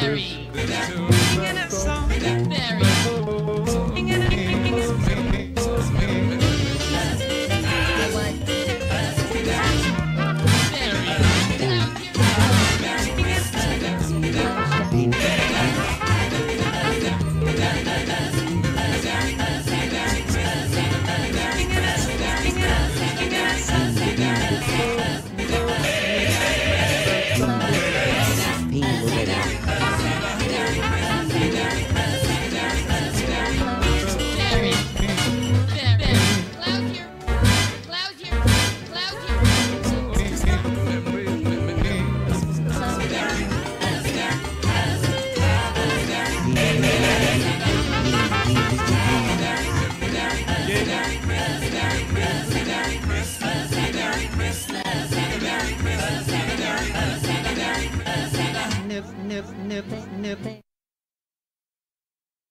Very. Nip, nip, nip, nip.